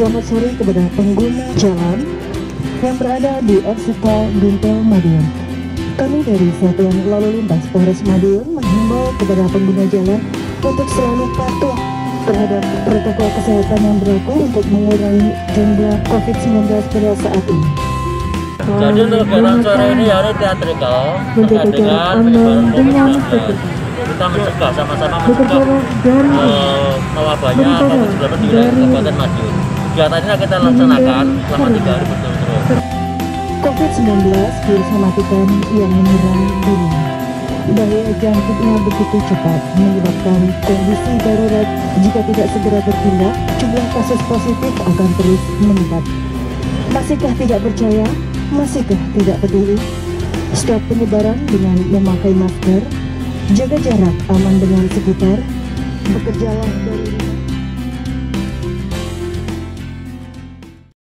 Selamat sore kepada pengguna jalan yang berada di FCK Bintel Madiun. Kami dari Satuan Lalu Lintas Polres Madiun menghimbau kepada pengguna jalan untuk selalu patuh terhadap protokol kesehatan yang berlaku untuk mengurangi jumlah COVID-19 pada saat ini. Jadi untuk sore ini hari teatrikal terkait dengan penyebaran dengan COVID-19. tertib. Kita mencegah sama-sama mencegah eh, mewabahnya Berjarak COVID-19 di wilayah Kabupaten Madiun. Kegiatan ini kita laksanakan selama tiga hari berturut-turut. COVID-19 virus mematikan yang menyerang dunia. Bahaya jangkitnya begitu cepat menyebabkan kondisi darurat jika tidak segera bertindak, jumlah kasus positif akan terus meningkat. Masihkah tidak percaya? Masihkah tidak peduli? Stop penyebaran dengan memakai masker, jaga jarak aman dengan sekitar, bekerjalah dari rumah.